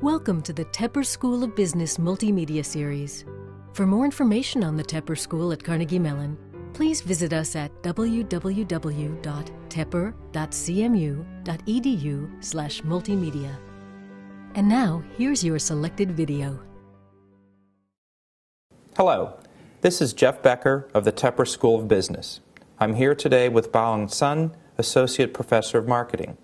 Welcome to the Tepper School of Business Multimedia Series. For more information on the Tepper School at Carnegie Mellon, please visit us at www.tepper.cmu.edu slash multimedia. And now, here's your selected video. Hello, this is Jeff Becker of the Tepper School of Business. I'm here today with Baohong Sun, Associate Professor of Marketing.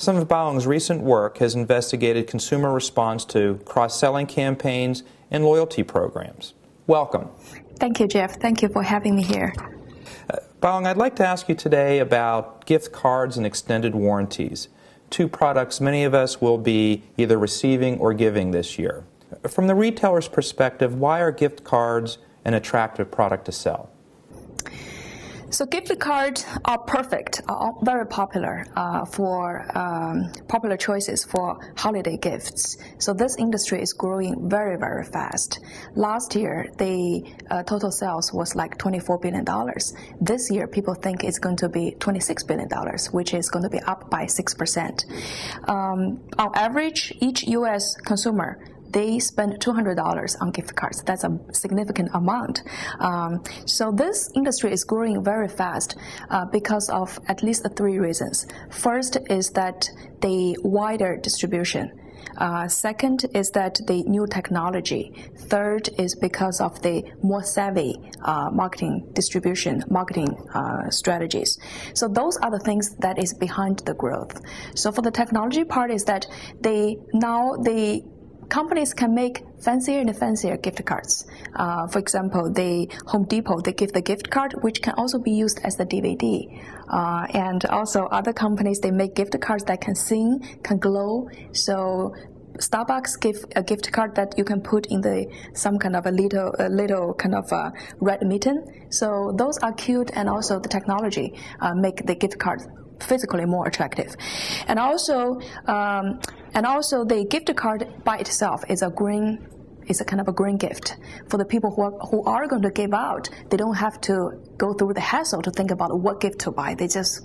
Some of Baohong's recent work has investigated consumer response to cross-selling campaigns and loyalty programs. Welcome. Thank you, Jeff. Thank you for having me here. Uh, I'd like to ask you today about gift cards and extended warranties, two products many of us will be either receiving or giving this year. From the retailer's perspective, why are gift cards an attractive product to sell? So gift cards are perfect, are very popular uh, for um, popular choices for holiday gifts. So this industry is growing very, very fast. Last year, the uh, total sales was like $24 billion. This year, people think it's going to be $26 billion, which is going to be up by 6%. Um, on average, each U.S. consumer they spend $200 on gift cards. That's a significant amount. Um, so this industry is growing very fast uh, because of at least three reasons. First is that the wider distribution. Uh, second is that the new technology. Third is because of the more savvy uh, marketing distribution, marketing uh, strategies. So those are the things that is behind the growth. So for the technology part is that they now they companies can make fancier and fancier gift cards. Uh, for example, the Home Depot, they give the gift card, which can also be used as the DVD. Uh, and also other companies, they make gift cards that can sing, can glow. So Starbucks give a gift card that you can put in the some kind of a little a little kind of a red mitten. So those are cute, and also the technology uh, make the gift card physically more attractive. And also, um, and also the gift card by itself is a green is a kind of a green gift for the people who are, who are going to give out. They don't have to go through the hassle to think about what gift to buy. They just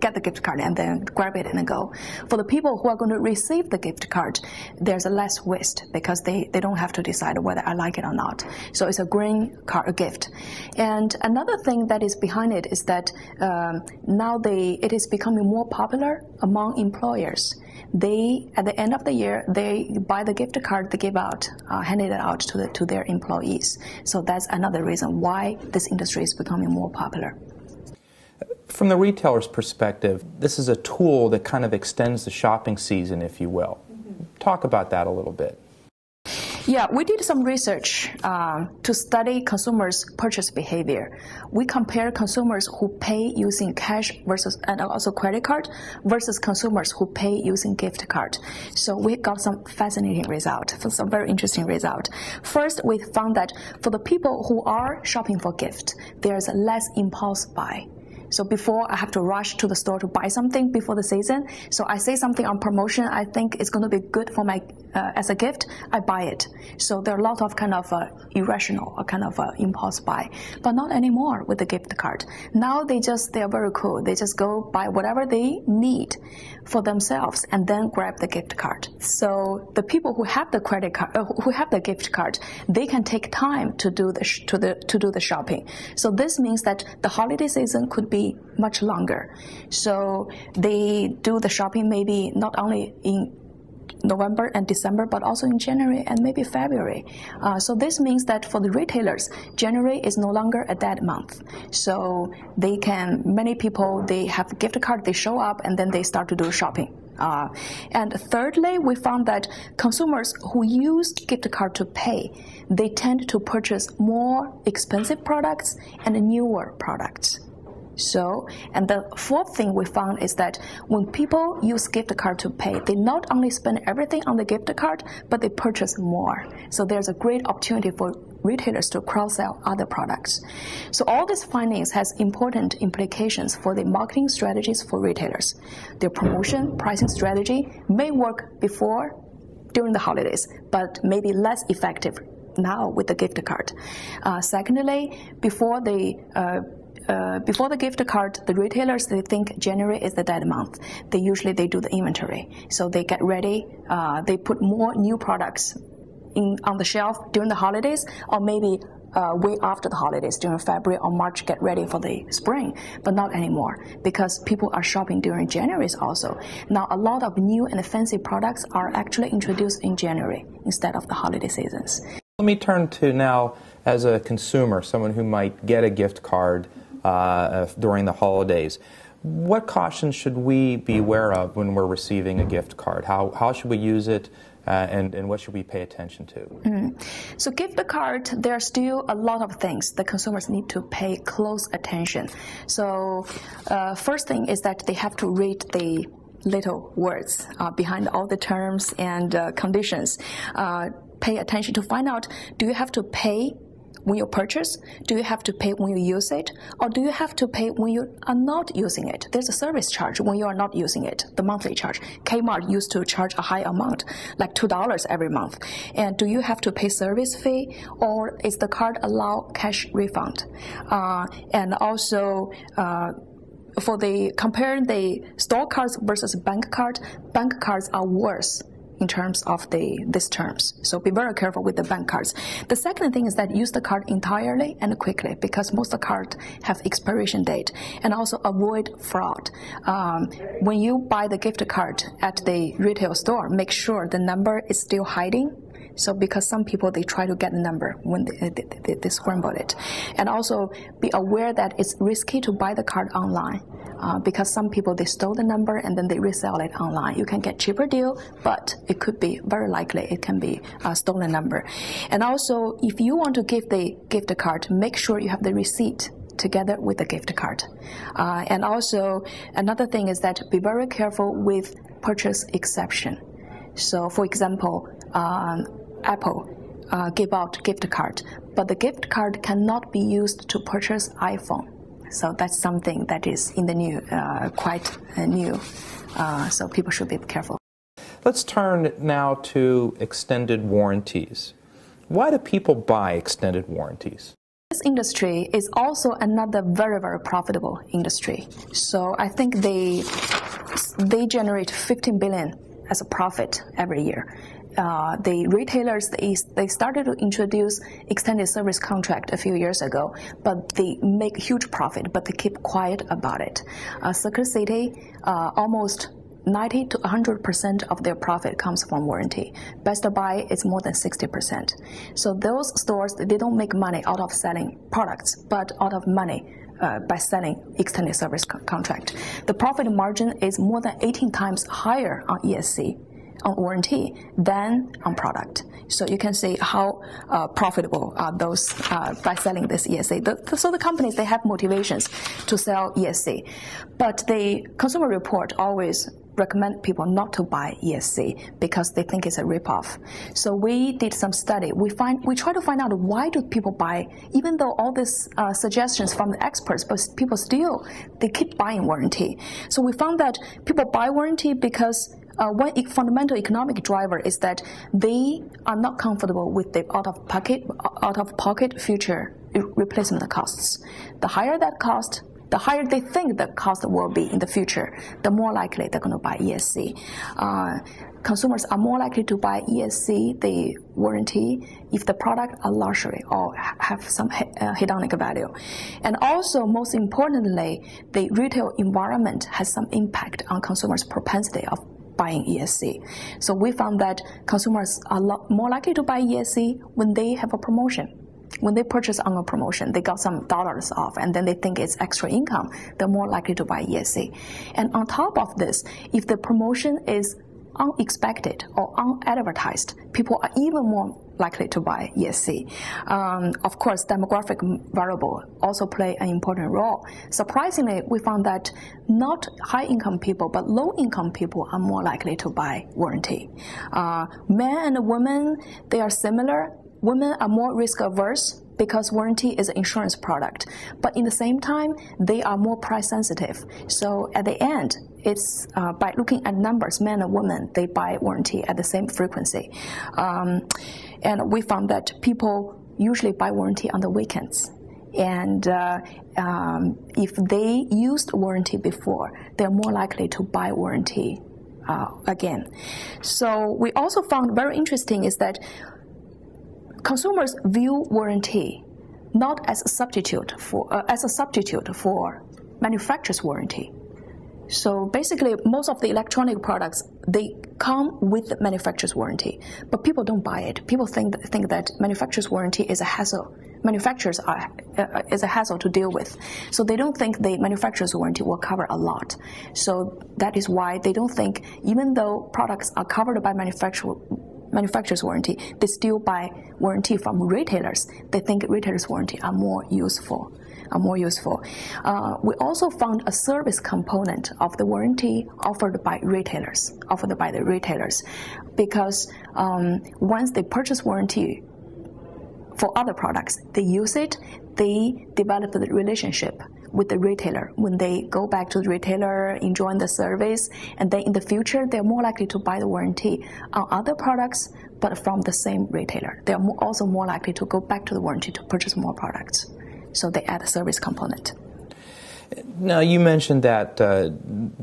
get the gift card and then grab it and go. For the people who are going to receive the gift card, there's a less waste because they, they don't have to decide whether I like it or not. So it's a green card a gift. And another thing that is behind it is that um, now they, it is becoming more popular among employers. They, at the end of the year, they buy the gift card they give out, uh, hand it out to, the, to their employees. So that's another reason why this industry is becoming more popular. From the retailer's perspective, this is a tool that kind of extends the shopping season, if you will. Mm-hmm. Talk about that a little bit. Yeah, we did some research uh, to study consumers' purchase behavior. We compare consumers who pay using cash versus and also credit card versus consumers who pay using gift card. So we got some fascinating result, some very interesting result. First, we found that for the people who are shopping for gift, there's less impulse buy. So before I have to rush to the store to buy something before the season, so I say something on promotion I think it's going to be good for my uh, as a gift, I buy it. So there are a lot of kind of uh, irrational or kind of uh, impulse buy, but not anymore with the gift card. Now they just they are very cool. They just go buy whatever they need for themselves and then grab the gift card. So the people who have the credit card, uh, who have the gift card, they can take time to do the to the to do the shopping. So this means that the holiday season could be much longer. So they do the shopping maybe not only in November and December, but also in January and maybe February. Uh, so this means that for the retailers, January is no longer a dead month. So they can, many people, they have gift card, they show up and then they start to do shopping. Uh, and thirdly, we found that consumers who use gift card to pay, they tend to purchase more expensive products and newer products. So, and the fourth thing we found is that when people use gift card to pay, they not only spend everything on the gift card, but they purchase more. So there's a great opportunity for retailers to cross-sell other products. So all these findings has important implications for the marketing strategies for retailers. Their promotion pricing strategy may work before during the holidays, but maybe less effective now with the gift card. Uh, secondly, before the uh, uh, before the gift card, the retailers they think January is the dead month. They usually they do the inventory, so they get ready. Uh, they put more new products in on the shelf during the holidays, or maybe uh, way after the holidays during February or March get ready for the spring, but not anymore because people are shopping during January also. Now a lot of new and fancy products are actually introduced in January instead of the holiday seasons. Let me turn to now as a consumer, someone who might get a gift card uh, during the holidays. What cautions should we be aware of when we're receiving a gift card? How, how should we use it? Uh, and, and what should we pay attention to? Mm. So, gift card, there are still a lot of things the consumers need to pay close attention. So, uh, first thing is that they have to read the little words uh, behind all the terms and uh, conditions. Uh, pay attention to find out do you have to pay when you purchase? Do you have to pay when you use it? Or do you have to pay when you are not using it? There's a service charge when you are not using it, the monthly charge. Kmart used to charge a high amount, like $2 every month. And do you have to pay service fee or is the card allow cash refund? Uh, and also, uh, for the comparing the store cards versus bank card, bank cards are worse in terms of the these terms. So be very careful with the bank cards. The second thing is that use the card entirely and quickly because most of the cards have expiration date and also avoid fraud. Um, when you buy the gift card at the retail store, make sure the number is still hiding so because some people they try to get the number when they, they, they, they, scramble it, and also be aware that it's risky to buy the card online uh, because some people they stole the number and then they resell it online. You can get cheaper deal, but it could be very likely it can be a stolen number. And also, if you want to give the gift card, make sure you have the receipt together with the gift card. Uh, and also, another thing is that be very careful with purchase exception. So, for example, um, Apple uh, give out gift card, but the gift card cannot be used to purchase iPhone. So that's something that is in the new, uh, quite uh, new. Uh, so people should be careful. Let's turn now to extended warranties. Why do people buy extended warranties? This industry is also another very very profitable industry. So I think they they generate 15 billion as a profit every year uh, the retailers they, they started to introduce extended service contract a few years ago, but they make huge profit, but they keep quiet about it. Uh, Circuit City uh, almost 90 to 100% of their profit comes from warranty. Best Buy is more than 60%. So those stores, they don't make money out of selling products, but out of money uh, by selling extended service co contract. The profit margin is more than 18 times higher on ESC on warranty than on product. So you can see how uh, profitable are those uh, by selling this ESC. The, the, so the companies they have motivations to sell ESC, but the consumer report always recommend people not to buy ESC because they think it's a ripoff. So we did some study. We find we try to find out why do people buy, even though all these uh, suggestions from the experts, but people still they keep buying warranty. So we found that people buy warranty because uh, one fundamental economic driver is that they are not comfortable with the out of pocket out of pocket future replacement costs. The higher that cost, the higher they think the cost will be in the future, the more likely they're going to buy ESC. Uh, consumers are more likely to buy ESC, the warranty, if the product are luxury or have some uh, hedonic value. And also, most importantly, the retail environment has some impact on consumers' propensity of buying ESC. So we found that consumers are more likely to buy ESC when they have a promotion. When they purchase on a promotion, they got some dollars off and then they think it's extra income, they're more likely to buy ESC. And on top of this, if the promotion is unexpected or unadvertised, people are even more likely to buy ESC. Um, of course, demographic variable also play an important role. Surprisingly, we found that not high-income people, but low-income people are more likely to buy warranty. Uh, men and women, they are similar. Women are more risk averse because warranty is an insurance product. But in the same time, they are more price sensitive. So at the end, it's uh, by looking at numbers, men and women, they buy warranty at the same frequency. Um, and we found that people usually buy warranty on the weekends. And uh, um, if they used warranty before, they're more likely to buy warranty uh, again. So we also found very interesting is that consumers view warranty not as a substitute for uh, as a substitute for manufacturer's warranty. So basically, most of the electronic products they come with the manufacturer's warranty, but people don't buy it. People think that, think that manufacturer's warranty is a hassle. Manufacturers are uh, is a hassle to deal with, so they don't think the manufacturer's warranty will cover a lot. So that is why they don't think, even though products are covered by manufacturer manufacturer's warranty, they still buy warranty from retailers. They think retailers' warranty are more useful. Are more useful. Uh, we also found a service component of the warranty offered by retailers, offered by the retailers, because um, once they purchase warranty for other products, they use it, they develop the relationship with the retailer when they go back to the retailer, enjoying the service, and then in the future, they're more likely to buy the warranty on other products, but from the same retailer. They're also more likely to go back to the warranty to purchase more products. So they add a service component. Now, you mentioned that uh,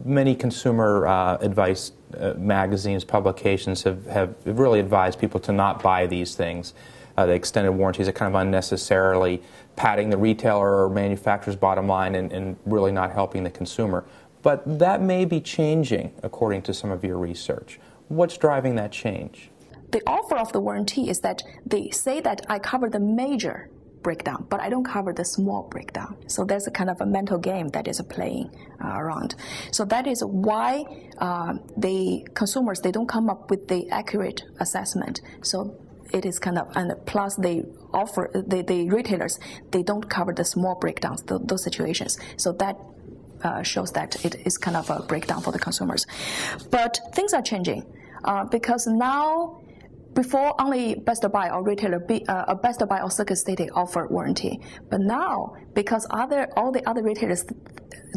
many consumer uh, advice uh, magazines, publications have, have really advised people to not buy these things. Uh, the extended warranties are kind of unnecessarily padding the retailer or manufacturer's bottom line and, and really not helping the consumer. But that may be changing according to some of your research. What's driving that change? The offer of the warranty is that they say that I cover the major breakdown, but I don't cover the small breakdown. So there's a kind of a mental game that is playing uh, around. So that is why uh, the consumers they don't come up with the accurate assessment. So it is kind of and plus they offer the, the retailers they don't cover the small breakdowns those situations. So that uh, shows that it is kind of a breakdown for the consumers. But things are changing uh, because now before only Best Buy or retailer, uh, Best Buy or Circuit City offer warranty, but now because other all the other retailers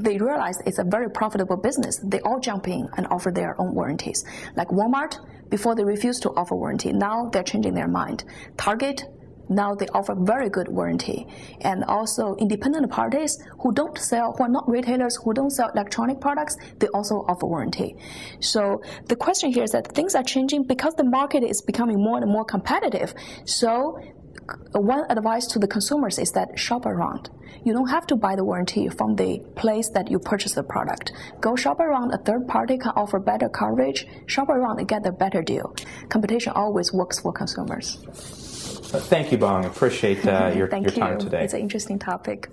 they realize it's a very profitable business, they all jump in and offer their own warranties. Like Walmart, before they refused to offer warranty, now they're changing their mind. Target, now they offer very good warranty. And also independent parties who don't sell, who are not retailers, who don't sell electronic products, they also offer warranty. So the question here is that things are changing because the market is becoming more and more competitive. So one advice to the consumers is that shop around. You don't have to buy the warranty from the place that you purchase the product. Go shop around. A third party can offer better coverage. Shop around and get a better deal. Competition always works for consumers. Thank you, Bong. Appreciate uh, your, Thank your time you. today. It's an interesting topic.